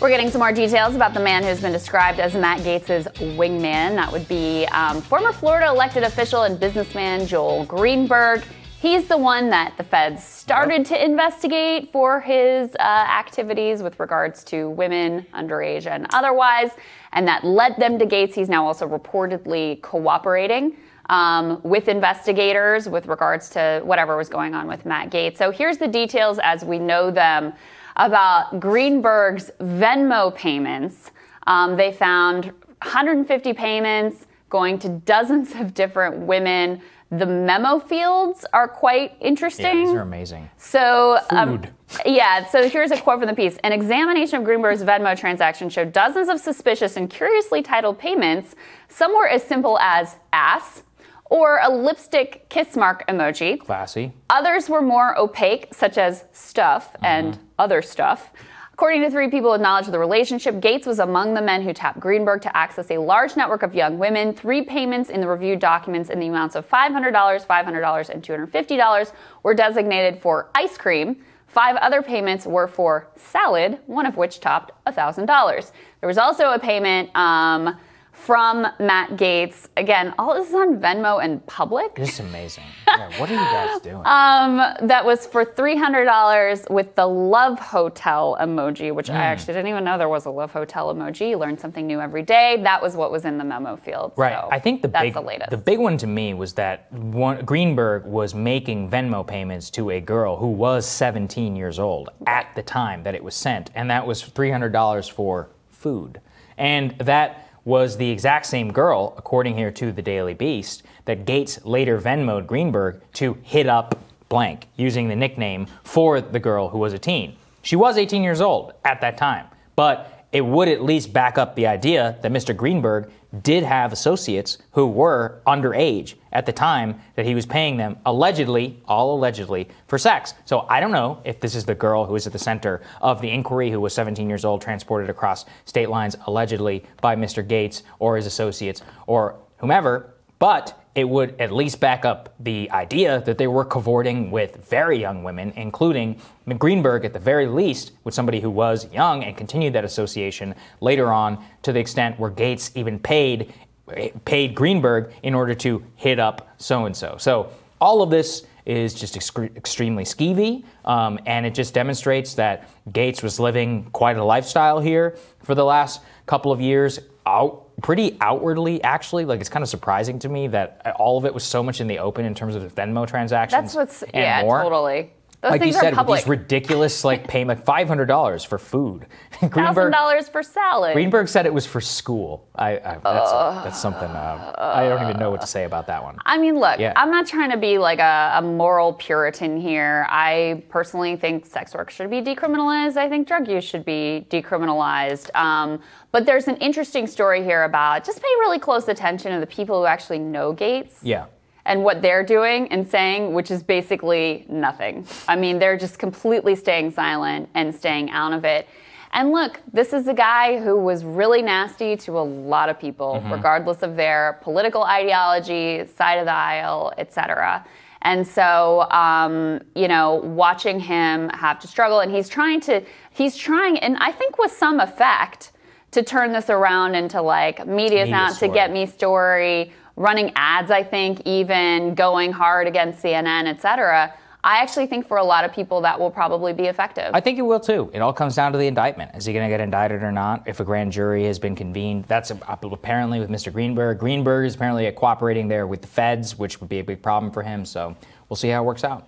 We're getting some more details about the man who's been described as Matt Gaetz' wingman. That would be um, former Florida elected official and businessman Joel Greenberg. He's the one that the feds started to investigate for his uh, activities with regards to women, underage and otherwise, and that led them to Gaetz. He's now also reportedly cooperating um, with investigators with regards to whatever was going on with Matt Gaetz. So here's the details as we know them about Greenberg's Venmo payments. Um, they found 150 payments going to dozens of different women. The memo fields are quite interesting. Yeah, these are amazing. So, um, yeah, so here's a quote from the piece. An examination of Greenberg's Venmo transaction showed dozens of suspicious and curiously titled payments. Some were as simple as ass, or a lipstick kiss mark emoji. Classy. Others were more opaque, such as stuff mm-hmm. and other stuff. According to three people with knowledge of the relationship, Gaetz was among the men who tapped Greenberg to access a large network of young women. Three payments in the reviewed documents in the amounts of $500, $500, and $250 were designated for ice cream. Five other payments were for salad, one of which topped $1,000. There was also a payment. Um, from Matt Gaetz. Again, all this is on Venmo and public. This is amazing. Yeah, what are you guys doing? Um, that was for $300 with the Love Hotel emoji, which mm. I actually didn't even know there was a Love Hotel emoji. You learn something new every day. That was what was in the memo field. Right. So I think the big the, latest. the big one to me was that one, Greenberg was making Venmo payments to a girl who was 17 years old at the time that it was sent, and that was $300 for food. And that was the exact same girl, according here to the Daily Beast, that Gaetz later Venmoed Greenberg to hit up blank, using the nickname for the girl who was a teen. She was 18 years old at that time, but it would at least back up the idea that Mr. Greenberg did have associates who were underage at the time that he was paying them, allegedly, all allegedly, for sex. So I don't know if this is the girl who is at the center of the inquiry who was 17 years old, transported across state lines allegedly by Mr. Gaetz or his associates or whomever, but it would at least back up the idea that they were cavorting with very young women, including Greenberg at the very least, with somebody who was young and continued that association later on to the extent where Gaetz even paid eh, paid Greenberg in order to hit up so and so. So all of this is just extre- extremely skeevy, um, and it just demonstrates that Gaetz was living quite a lifestyle here for the last couple of years. Out, pretty outwardly, actually. Like it's kind of surprising to me that all of it was so much in the open in terms of the Venmo transactions. That's what's and yeah, more. totally. Those like you said, public. with these ridiculous like payment, five hundred dollars for food. Thousand dollars for salad. Greenberg said it was for school. I, I that's, uh, that's something uh, I don't even know what to say about that one. I mean, look, yeah. I'm not trying to be like a, a, moral Puritan here. I personally think sex work should be decriminalized. I think drug use should be decriminalized. Um, but there's an interesting story here about just pay really close attention to the people who actually know Gaetz. Yeah and what they're doing and saying, which is basically nothing. I mean, they're just completely staying silent and staying out of it. And look, this is a guy who was really nasty to a lot of people, mm-hmm. regardless of their political ideology, side of the aisle, etc. And so, um, you know, watching him have to struggle, and he's trying to, he's trying, and I think with some effect, to turn this around into like media's Media out story. to get me story running ads, I think, even going hard against CNN, et cetera. I actually think for a lot of people that will probably be effective. I think it will too. It all comes down to the indictment. Is he going to get indicted or not? If a grand jury has been convened, that's apparently with Mr. Greenberg. Greenberg is apparently cooperating there with the feds, which would be a big problem for him. So we'll see how it works out.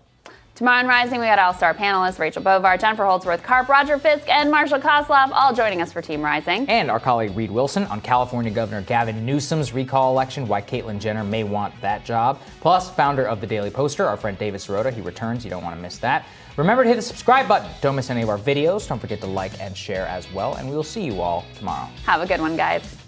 Tomorrow in Rising, we got All Star panelists Rachel Bovard, Jennifer Holdsworth Karp, Roger Fisk, and Marshall Kosloff all joining us for Team Rising. And our colleague Reid Wilson on California Governor Gavin Newsom's recall election, why Caitlyn Jenner may want that job. Plus, founder of the Daily Poster, our friend David Sirota. He returns. You don't want to miss that. Remember to hit the subscribe button. Don't miss any of our videos. Don't forget to like and share as well. And we will see you all tomorrow. Have a good one, guys.